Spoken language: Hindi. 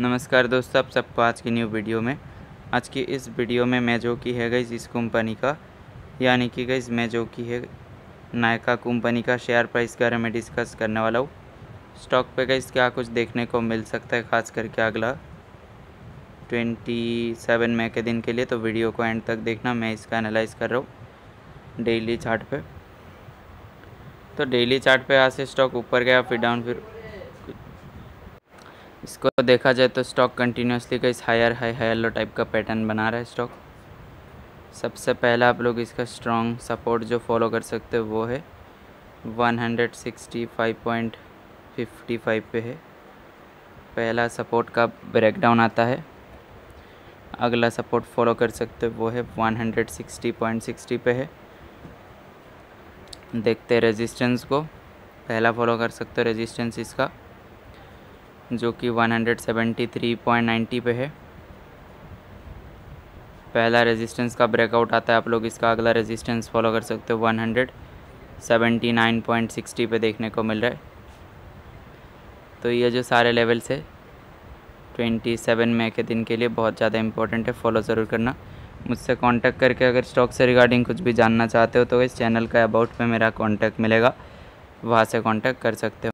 नमस्कार दोस्तों, आप सबको आज की न्यू वीडियो में। आज की इस वीडियो में मैं जो की है गई इस कंपनी का, यानी कि गई मैं जो की है नायका कंपनी का शेयर प्राइस के बारे में डिस्कस करने वाला हूँ। स्टॉक पे गई क्या कुछ देखने को मिल सकता है, ख़ास करके अगला ट्वेंटी सेवन मई के दिन के लिए। तो वीडियो को एंड तक देखना, मैं इसका एनालाइज कर रहा हूँ डेली चार्ट पे। तो डेली चार्ट पे यहाँ से स्टॉक ऊपर गया, फिर डाउन फिर इसको देखा जाए तो स्टॉक कंटिन्यूसली का इस higher high high low type का पैटर्न बना रहा है स्टॉक सबसे पहला आप लोग इसका स्ट्रॉन्ग सपोर्ट जो फॉलो कर सकते हो वो है। 165.55 पे है। पहला सपोर्ट का ब्रेकडाउन आता है। अगला सपोर्ट फॉलो कर सकते हो वो है 160.60 पे है। देखते रेजिस्टेंस को। पहला फॉलो कर सकते हो रेजिस्टेंस इसका। जो कि 173.90 पे है। पहला रेजिस्टेंस का ब्रेकआउट आता है, आप लोग इसका अगला रेजिस्टेंस फॉलो कर सकते हो 179.60 पे देखने को मिल रहा है। तो ये जो सारे लेवल्स है 27 मई के दिन के लिए बहुत ज़्यादा इंपॉर्टेंट है फॉलो ज़रूर करना। मुझसे कांटेक्ट करके अगर स्टॉक से रिगार्डिंग कुछ भी जानना चाहते हो तो इस चैनल का अबाउट पे मेरा कांटेक्ट मिलेगा, वहाँ से कांटेक्ट कर सकते हो।